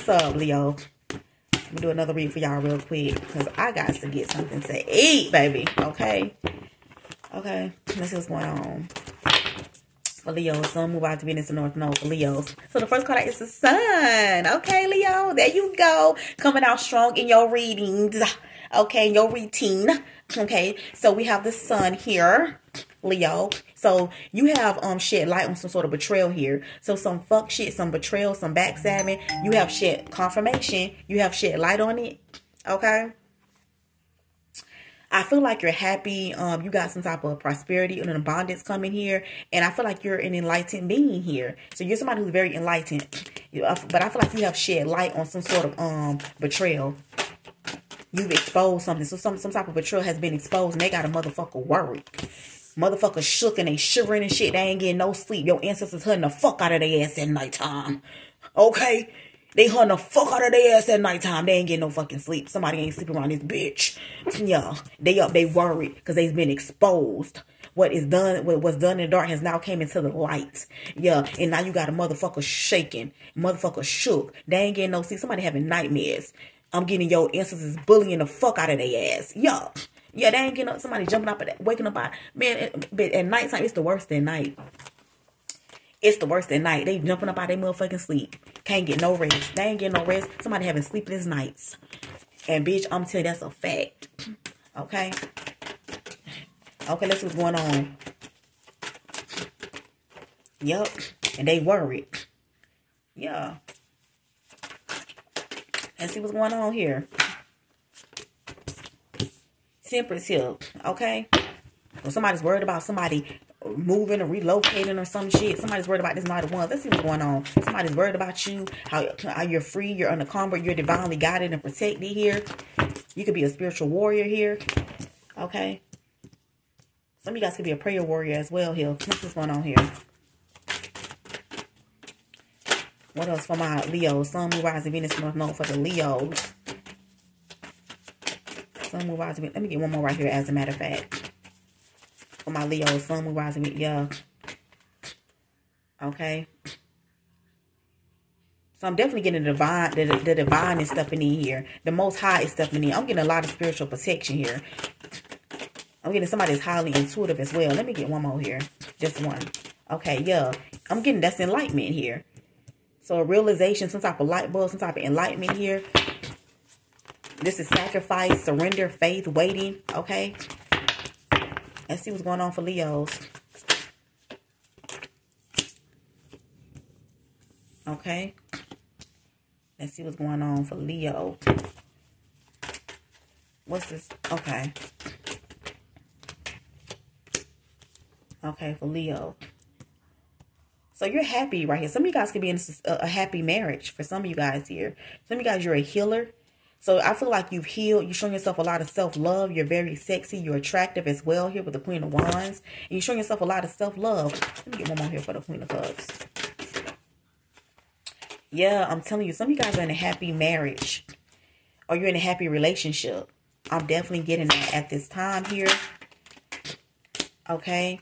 What's up, Leo? Let me do another read for y'all real quick. Because I got to get something to eat, baby. Okay? Okay. Let's see what's going on. Um, for Leo, sun move out to Venus the North Node for Leos. So the first card is the sun. Okay, Leo. There you go. Coming out strong in your readings. Okay, your routine. Okay. So we have the sun here. Leo. So you have um shed light on some sort of betrayal here. So some fuck shit, some betrayal, some backstabbing. You have shed confirmation. You have shed light on it. Okay. I feel like you're happy. Um, you got some type of prosperity and an abundance coming here, and I feel like you're an enlightened being here. So you're somebody who's very enlightened, but I feel like you have shed light on some sort of um betrayal. You've exposed something, so some some type of betrayal has been exposed, and they got a motherfucker worried. Motherfuckers shook and they shivering and shit. They ain't getting no sleep. Your ancestors hunting the fuck out of their ass at nighttime. Okay? They hunt the fuck out of their ass at nighttime. They ain't getting no fucking sleep. Somebody ain't sleeping around this bitch. Yeah. They up, they worried because they've been exposed. What is done, what was done in the dark has now came into the light. Yeah. And now you got a motherfucker shaking. Motherfucker shook. They ain't getting no sleep. Somebody having nightmares. I'm getting your ancestors bullying the fuck out of their ass. Yeah. Yeah, they ain't getting up. Somebody jumping up, at, waking up out. Man, at, at nighttime, it's the worst at night. It's the worst at night. They jumping up out their motherfucking sleep. Can't get no rest. They ain't getting no rest. Somebody having sleepless nights. And bitch, I'm telling you, that's a fact. Okay? Okay, let's see what's going on. Yep. And they worried. Yeah. Let's see what's going on here. Temperance here, okay? Somebody's worried about somebody moving or relocating or some shit. Somebody's worried about this of one. Let's see what's going on. Somebody's worried about you, how, how you're free, you're unencumbered, you're divinely guided and protected here. You could be a spiritual warrior here. Okay. Some of you guys could be a prayer warrior as well here. What's going on here? What else for my Leo? Sun, Moon, Rising, Venus, North Node for the Leos. Sun, Moon, Rising, Venus. Let me get one more right here as a matter of fact. For my Leo, Sun, Moon, Rising, Venus. Yeah. Okay. So I'm definitely getting the divine, the, the divine is stepping in here. The most high is stepping in. I'm getting a lot of spiritual protection here. I'm getting somebody that's highly intuitive as well. Let me get one more here. Just one. Okay, yeah. I'm getting that's enlightenment here. So a realization, some type of light bulb, some type of enlightenment here. This is sacrifice, surrender, faith, waiting. Okay. Let's see what's going on for Leos. Okay. Let's see what's going on for Leo. What's this? Okay. Okay, for Leo. So you're happy right here. Some of you guys could be in a, happy marriage for some of you guys here. Some of you guys, you're a healer. So I feel like you've healed. You're showing yourself a lot of self-love. You're very sexy. You're attractive as well here with the Queen of Wands. And you're showing yourself a lot of self-love. Let me get one more here for the Queen of Cups. Yeah, I'm telling you, some of you guys are in a happy marriage. Or you're in a happy relationship. I'm definitely getting that at this time here. Okay.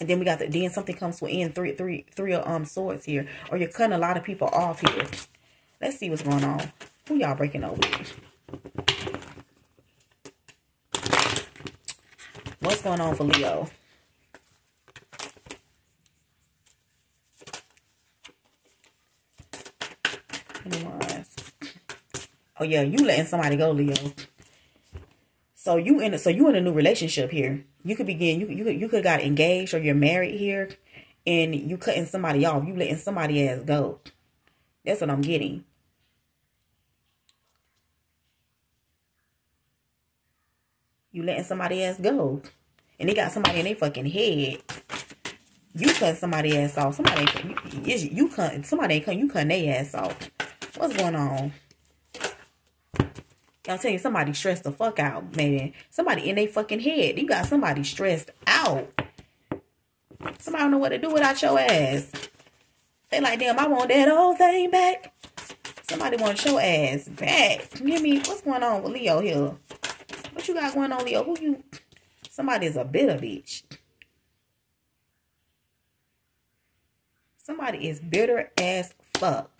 And then we got the then something comes within three three three of um swords here. Or you're cutting a lot of people off here. Let's see what's going on. Who y'all breaking up with? What's going on for Leo? Oh yeah, you letting somebody go, Leo. So you in a, so you in a new relationship here. You could begin you you could, you could got engaged or you're married here, and you cutting somebody off. You letting somebody else go. That's what I'm getting. You letting somebody else go, and they got somebody in their fucking head. You cut somebody ass off. Somebody you, you cut somebody ain't cut you cutting their ass off. What's going on? I'm telling you, somebody stressed the fuck out, man. Somebody in their fucking head. You got somebody stressed out. Somebody don't know what to do without your ass. They like, damn, I want that whole thing back. Somebody want your ass back. Give me, what's going on with Leo here? What you got going on, Leo? Who you? Somebody's a bitter bitch. Somebody is bitter as fuck.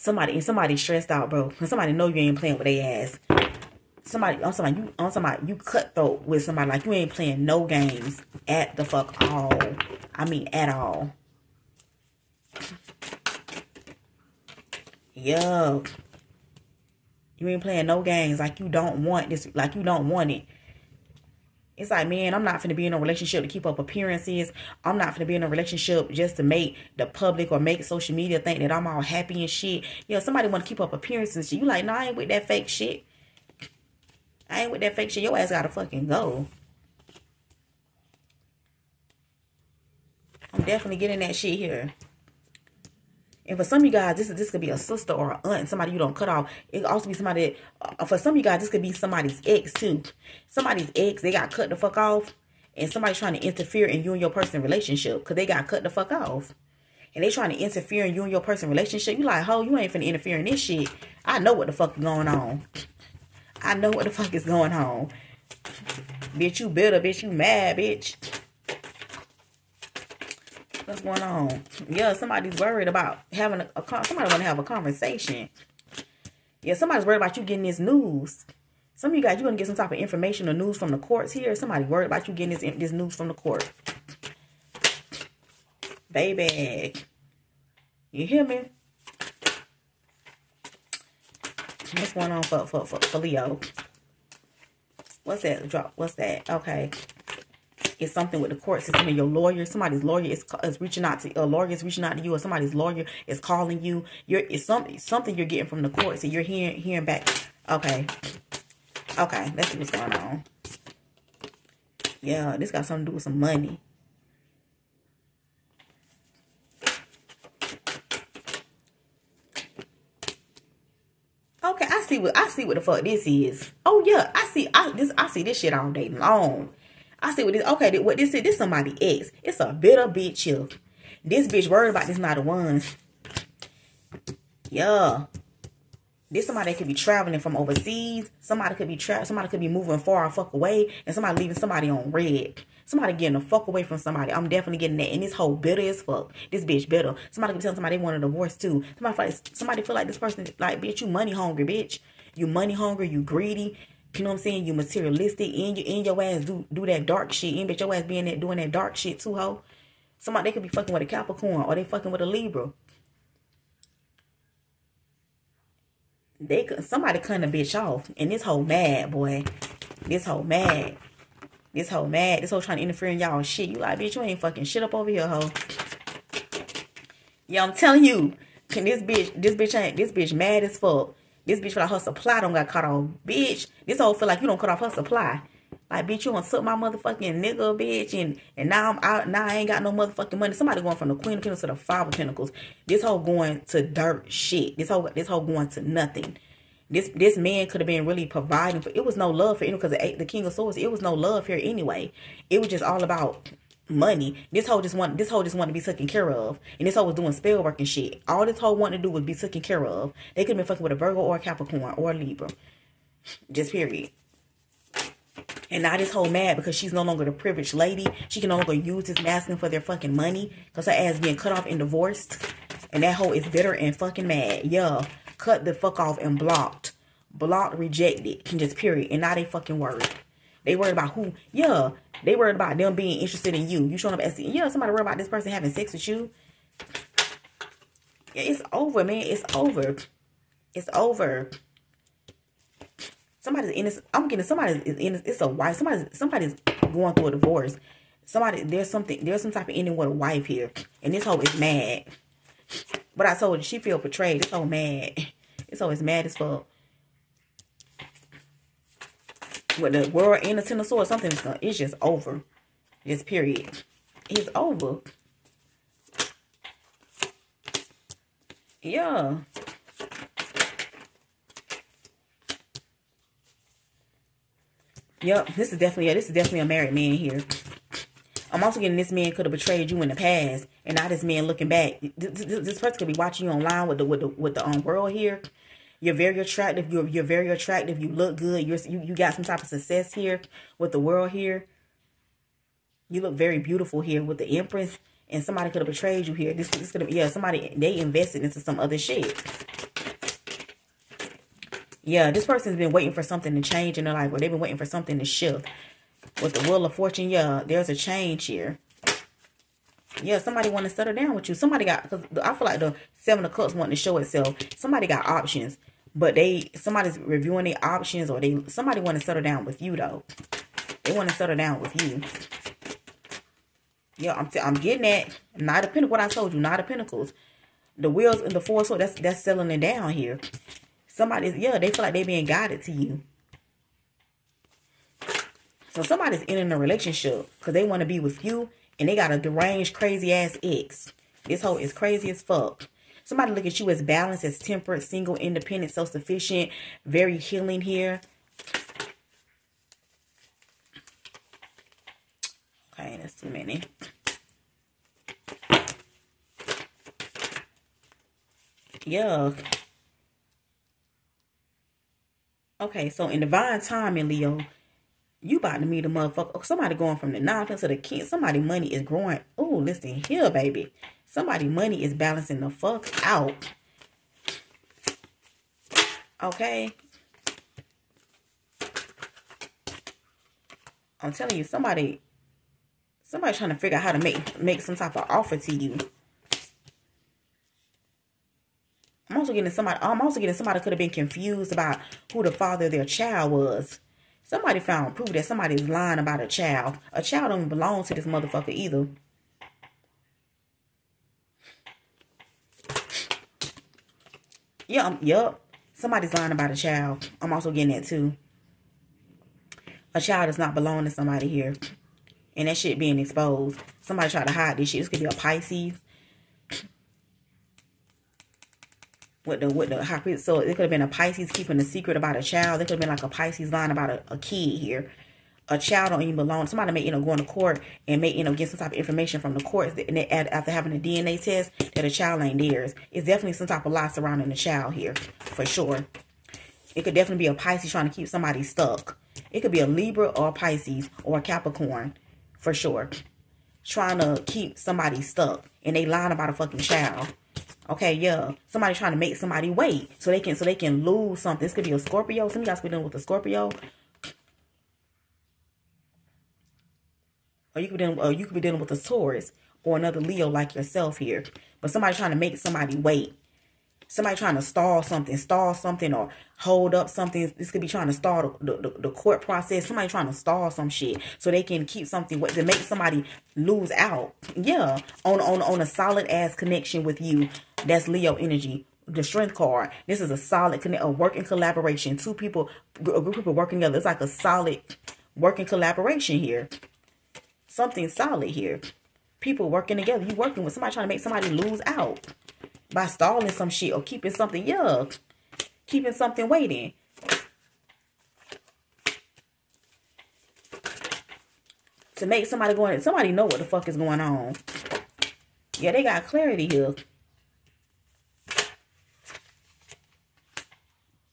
Somebody and somebody stressed out, bro. And somebody know you ain't playing with their ass. Somebody on somebody you on somebody you cutthroat with somebody like you ain't playing no games at the fuck all. I mean at all. Yup. You ain't playing no games like you don't want this like you don't want it. It's like, man, I'm not finna be in a relationship to keep up appearances. I'm not finna be in a relationship just to make the public or make social media think that I'm all happy and shit. You know, somebody want to keep up appearances. You like, no, I ain't with that fake shit. I ain't with that fake shit. Your ass gotta fucking go. I'm definitely getting that shit here. And for some of you guys, this is this could be a sister or an aunt, somebody you don't cut off. It also be somebody. Uh, for some of you guys, this could be somebody's ex too. Somebody's ex, they got cut the fuck off, and somebody's trying to interfere in you and your person relationship because they got cut the fuck off. And they trying to interfere in you and your person relationship. You like, ho, you ain't finna interfere in this shit. I know what the fuck is going on. I know what the fuck is going on. Bitch, you bitter. Bitch, you mad, bitch. What's going on? Yeah, somebody's worried about having a, a somebody want to have a conversation. Yeah, somebody's worried about you getting this news. Some of you guys, you're gonna get some type of information or news from the courts here. Somebody worried about you getting this this news from the court. Baby, you hear me? What's going on for for for, for Leo? What's that drop? What's that? Okay it's something with the court system and your lawyer, somebody's lawyer is, is reaching out to a lawyer is reaching out to you, or somebody's lawyer is calling you. You're it's something something you're getting from the courts, and you're hearing hearing back. Okay, okay, let's see what's going on. Yeah, this got something to do with some money. Okay, I see what I see what the fuck this is. Oh yeah, I see I this I see this shit all day long. I see what this, okay, what this is, this somebody ex. It's a bitter bitch here. This bitch worried about this not the ones. Yeah. This somebody could be traveling from overseas. Somebody could be tra somebody could be moving far fuck away. And somebody leaving somebody on read. Somebody getting the fuck away from somebody. I'm definitely getting that. And this whole bitter as fuck. This bitch bitter. Somebody could telling somebody they want a divorce too. Somebody feel like, somebody feel like this person like, bitch, you money hungry, bitch. You money hungry, you greedy. You know what I'm saying? You materialistic and you in your ass do do that dark shit. Bitch your ass being that doing that dark shit too, ho. Somebody they could be fucking with a Capricorn or they fucking with a Libra. They could somebody cut a bitch off. And this whole mad, boy. This whole mad. This whole mad. This whole trying to interfere in y'all shit. You like, bitch, you ain't fucking shit up over here, ho. Yeah, I'm telling you. Can this bitch, this bitch ain't, this bitch mad as fuck. This bitch feel like her supply don't got cut off. Bitch, this whole feel like you don't cut off her supply. Like, bitch, you want to suck my motherfucking nigga, bitch, and and now I'm out. Now I ain't got no motherfucking money. Somebody going from the Queen of Pentacles to the Five of Pentacles. This whole going to dirt shit. This whole this whole going to nothing. This this man could have been really providing for. It was no love for him because the, the King of Swords. It was no love here anyway. It was just all about money. This hoe just want this hoe just want to be taken care of. And this hoe was doing spell work and shit. All this hoe wanted to do was be taken care of. They could have been fucking with a Virgo or a Capricorn or a Libra. Just period. And now this whole mad because she's no longer the privileged lady. She can no longer use this masculine for their fucking money. Because her ass being cut off and divorced. And that hoe is bitter and fucking mad. Yeah. Cut the fuck off and blocked. Blocked, rejected. Can just period. And now they fucking worried. They worried about who. Yeah. They worried about them being interested in you. You showing up as yeah, somebody worried about this person having sex with you. It's over, man. It's over. It's over. Somebody's innocent. I'm getting somebody is innocent. It's a wife. Somebody's somebody's going through a divorce. Somebody there's something there's some type of ending with a wife here. And this hoe is mad. But I told you she feel betrayed. This hoe mad. It's always mad as fuck with the world and the ten of swords, something's gonna it's just over. Just period. It's over. Yeah. Yep, this is definitely yeah, this is definitely a married man here. I'm also getting this man could have betrayed you in the past, and now this man looking back. This, this, this person could be watching you online with the with the with the um world here, You're very attractive. You're you're very attractive. You look good. You're you, you got some type of success here with the world here. You look very beautiful here with the Empress. And somebody could have betrayed you here. This this could have yeah, somebody they invested into some other shit. Yeah, this person's been waiting for something to change in their life, or they've been waiting for something to shift. With the Wheel of Fortune, yeah, there's a change here. Yeah, somebody want to settle down with you. Somebody got, because I feel like the Seven of Cups wanting to show itself. Somebody got options, but they, somebody's reviewing their options, or they, somebody want to settle down with you, though. They want to settle down with you. Yeah, I'm, I'm getting that. Not a pinnacle, what I told you, not a Pentacles. The wheels and the four, so that's, that's settling it down here. Somebody's, yeah, they feel like they being guided to you. So somebody's in a relationship because they want to be with you and they got a deranged, crazy ass ex. This hoe is crazy as fuck. Somebody look at you as balanced, as temperate, single, independent, self-sufficient, very healing here. Okay, that's too many. Yeah. Okay, so in divine timing, Leo, you about to meet a motherfucker. Somebody going from the nine to the king. Somebody money is growing. Oh, listen here, baby. Somebody money is balancing the fuck out. Okay. I'm telling you, somebody, somebody trying to figure out how to make make some type of offer to you. I'm also getting somebody. I'm also getting somebody could have been confused about who the father of their child was. Somebody found proof that somebody's lying about a child. A child don't belong to this motherfucker either. Yeah, um, yep. Somebody's lying about a child. I'm also getting that too. A child does not belong to somebody here. And that shit being exposed. Somebody tried to hide this shit. This could be a Pisces. with the with the high So it could have been a Pisces keeping a secret about a child. It could have been like a Pisces lying about a, a kid here. A child don't even belong. Somebody may you know going to court and may you know get some type of information from the courts and they, after having a DNA test that a child ain't theirs. It's definitely some type of lie surrounding the child here for sure. It could definitely be a Pisces trying to keep somebody stuck. It could be a Libra or a Pisces or a Capricorn for sure. Trying to keep somebody stuck and they lying about a fucking child. Okay, yeah. Somebody trying to make somebody wait so they can so they can lose something. This could be a Scorpio. Some of be dealing with a Scorpio. Or you could be dealing, or you could be dealing with a Taurus or another Leo like yourself here. But somebody trying to make somebody wait somebody trying to stall something, stall something, or hold up something. This could be trying to stall the, the, the court process. Somebody trying to stall some shit so they can keep something what to make somebody lose out. Yeah, on on on a solid ass connection with you. That's Leo energy. The strength card. This is a solid connect, a working collaboration. Two people, a group of people working together. It's like a solid working collaboration here. Something solid here. People working together. You working with somebody trying to make somebody lose out by stalling some shit or keeping something yuck, keeping something waiting. To make somebody going, somebody know what the fuck is going on. Yeah, they got clarity here.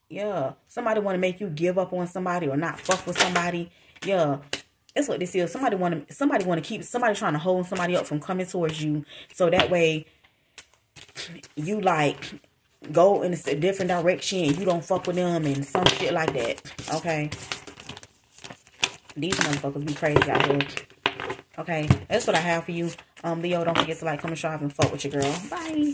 Yeah, somebody want to make you give up on somebody or not fuck with somebody. Yeah, that's what this is. Somebody want to, somebody want to keep, somebody trying to hold somebody up from coming towards you. So that way you like go in a different direction you don't fuck with them and some shit like that. Okay. These motherfuckers be crazy out here. Okay. That's what I have for you. Um, Leo, don't forget to like, comment, subscribe, and fuck with your girl. Bye.